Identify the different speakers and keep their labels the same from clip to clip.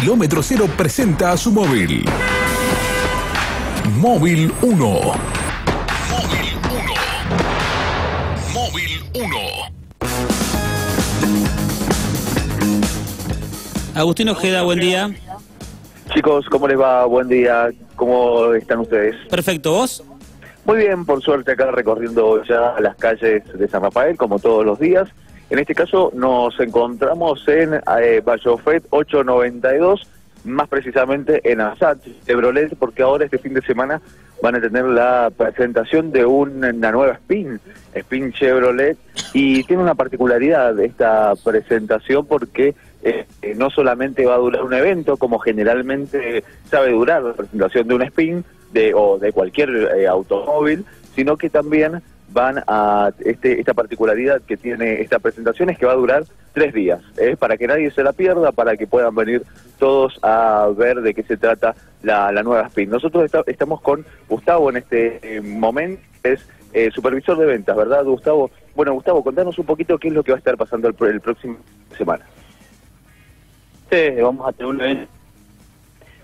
Speaker 1: Kilómetro Cero presenta a su móvil. Móvil 1. Móvil 1. Móvil 1.
Speaker 2: Agustín Ojeda, buen día.
Speaker 3: Chicos, ¿cómo les va? Buen día. ¿Cómo están ustedes?
Speaker 2: Perfecto, ¿vos?
Speaker 3: Muy bien, por suerte acá recorriendo ya las calles de San Rafael, como todos los días. En este caso nos encontramos en eh, 892, más precisamente en Assad, Chevrolet, porque ahora este fin de semana van a tener la presentación de una nueva Spin, Spin Chevrolet, y tiene una particularidad esta presentación porque eh, no solamente va a durar un evento, como generalmente sabe durar la presentación de un Spin de, o de cualquier eh, automóvil, sino que también van a este, esta particularidad que tiene esta presentación es que va a durar tres días, ¿eh? para que nadie se la pierda, para que puedan venir todos a ver de qué se trata la, nueva SPIN. Nosotros estamos con Gustavo en este eh, momento, es eh, supervisor de ventas, ¿verdad, Gustavo? Bueno, Gustavo, contanos un poquito qué es lo que va a estar pasando el, el próximo semana.
Speaker 4: Sí, vamos a tener un evento.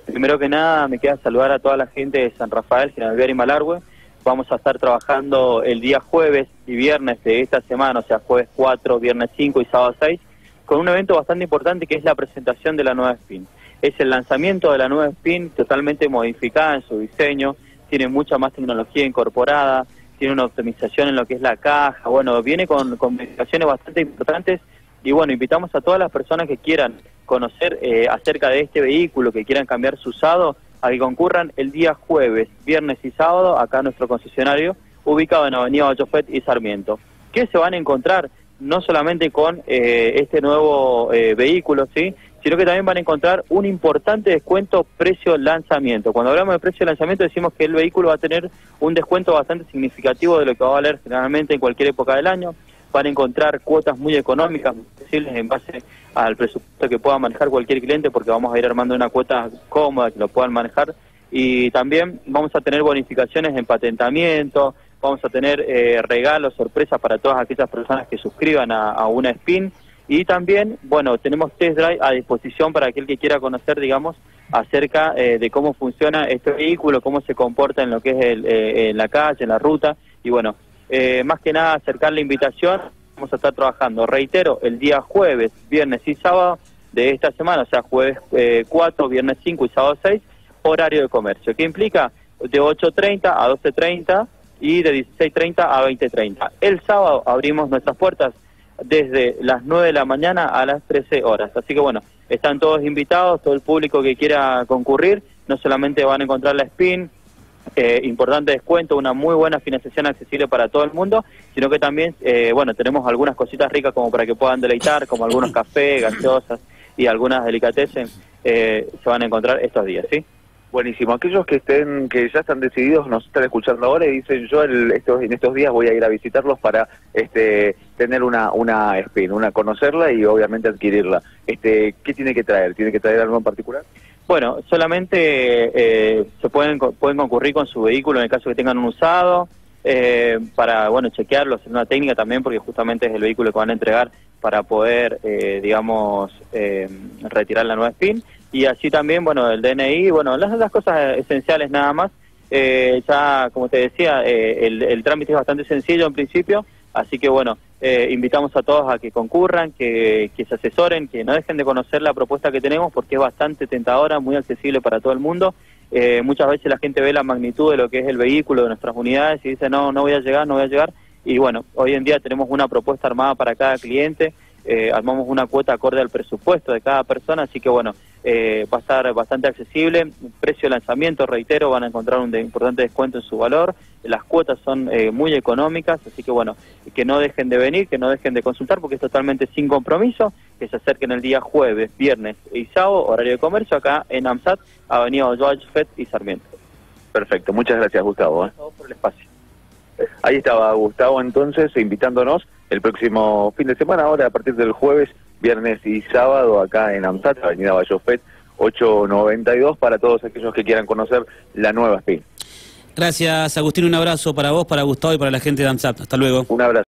Speaker 4: Primero que nada, me queda saludar a toda la gente de San Rafael, General y Malargüe Vamos a estar trabajando el día jueves y viernes de esta semana, o sea, jueves 4, viernes 5 y sábado 6, con un evento bastante importante que es la presentación de la nueva Spin. Es el lanzamiento de la nueva Spin totalmente modificada en su diseño, tiene mucha más tecnología incorporada, tiene una optimización en lo que es la caja, bueno, viene con, con bastante importantes y bueno, invitamos a todas las personas que quieran conocer eh, acerca de este vehículo, que quieran cambiar su usado, a que concurran el día jueves, viernes y sábado acá en nuestro concesionario, ubicado en Avenida Bachofet y Sarmiento. ¿Qué se van a encontrar? No solamente con eh, este nuevo eh, vehículo, ¿sí? sino que también van a encontrar un importante descuento precio lanzamiento. Cuando hablamos de precio lanzamiento decimos que el vehículo va a tener un descuento bastante significativo de lo que va a valer generalmente en cualquier época del año van a encontrar cuotas muy económicas, posibles en base al presupuesto que pueda manejar cualquier cliente, porque vamos a ir armando una cuota cómoda que lo puedan manejar. Y también vamos a tener bonificaciones en patentamiento, vamos a tener eh, regalos, sorpresas para todas aquellas personas que suscriban a, una SPIN. Y también, bueno, tenemos test drive a disposición para aquel que quiera conocer, digamos, acerca eh, de cómo funciona este vehículo, cómo se comporta en lo que es el, eh, en la calle, en la ruta. Y bueno, eh, más que nada acercar la invitación, vamos a estar trabajando, reitero, el día jueves, viernes y sábado de esta semana, o sea, jueves 4, eh, viernes 5 y sábado 6, horario de comercio, ¿Qué implica de 8.30 a 12.30 y de 16.30 a 20.30. El sábado abrimos nuestras puertas desde las 9 de la mañana a las 13 horas. Así que bueno, están todos invitados, todo el público que quiera concurrir, no solamente van a encontrar la SPIN, eh, importante descuento, una muy buena financiación accesible para todo el mundo, sino que también, eh, bueno, tenemos algunas cositas ricas como para que puedan deleitar, como algunos cafés, gaseosas y algunas delicatessen, eh, se van a encontrar estos días, ¿sí?
Speaker 3: Buenísimo. Aquellos que estén, que ya están decididos, nos están escuchando ahora y dicen yo estos, en estos días voy a ir a visitarlos para este tener una una spin, una conocerla y obviamente adquirirla. Este, ¿qué tiene que traer? ¿Tiene que traer algo en particular?
Speaker 4: Bueno, solamente eh, se pueden pueden concurrir con su vehículo en el caso que tengan un usado, eh, para bueno chequearlo, hacer una técnica también, porque justamente es el vehículo que van a entregar para poder, eh, digamos, retirar la nueva spin. Y así también, bueno, el DNI, bueno, las, las cosas esenciales nada más. ya, como te decía, el, el trámite es bastante sencillo en principio, así que bueno, eh, invitamos a todos a que concurran, que, se asesoren, que no dejen de conocer la propuesta que tenemos porque es bastante tentadora, muy accesible para todo el mundo. Eh, muchas veces la gente ve la magnitud de lo que es el vehículo de nuestras unidades y dice no, no voy a llegar, no voy a llegar. Y bueno, hoy en día tenemos una propuesta armada para cada cliente eh, armamos una cuota acorde al presupuesto de cada persona, así que bueno, eh, va a estar bastante accesible. Precio de lanzamiento, reitero, van a encontrar un importante descuento en su valor. Las cuotas son eh, muy económicas, así que bueno, que no dejen de venir, que no dejen de consultar, porque es totalmente sin compromiso, que se acerquen el día jueves, viernes y sábado, horario de comercio, acá en AMSAT, Avenida George Fed y Sarmiento.
Speaker 3: Perfecto, muchas gracias Gustavo.
Speaker 4: por el espacio.
Speaker 3: Ahí estaba Gustavo entonces invitándonos el próximo fin de semana, ahora a partir del jueves, viernes y sábado acá en AMSAT, Avenida Bayofet 892 para todos aquellos que quieran conocer la nueva SPIN.
Speaker 2: Gracias Agustín, un abrazo para vos, para Gustavo y para la gente de AMSAT. Hasta luego.
Speaker 3: Un abrazo.